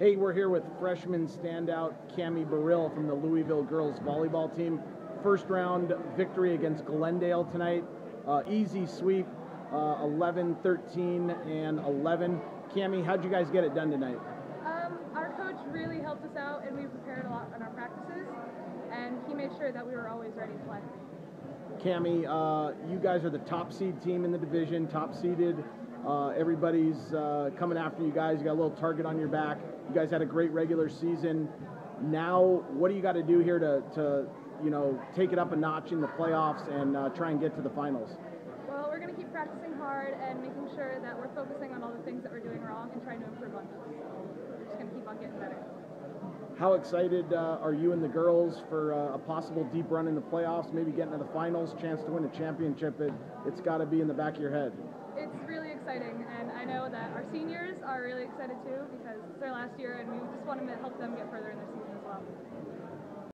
Hey, we're here with freshman standout Cami Baril from the Louisville girls volleyball team. First round victory against Glendale tonight. Uh, easy sweep, uh, 11, 13, and 11. Cami, how'd you guys get it done tonight? Um, our coach really helped us out, and we prepared a lot in our practices, and he made sure that we were always ready to play. Cami, uh, you guys are the top seed team in the division, top seeded. Uh, everybody's uh, coming after you guys. You got a little target on your back. You guys had a great regular season. Now, what do you got to do here to, to, you know, take it up a notch in the playoffs and uh, try and get to the finals? Well, we're going to keep practicing hard and making sure that we're focusing on all the things that we're doing wrong and trying to improve on those. We're just going to keep on getting better. How excited uh, are you and the girls for uh, a possible deep run in the playoffs, maybe getting to the finals, chance to win a championship? It, it's got to be in the back of your head. It's really exciting, and I know that our seniors are really excited too because it's their last year, and we just want to help them get further in their season as well.